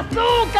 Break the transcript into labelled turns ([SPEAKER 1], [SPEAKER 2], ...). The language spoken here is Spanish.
[SPEAKER 1] azúcar.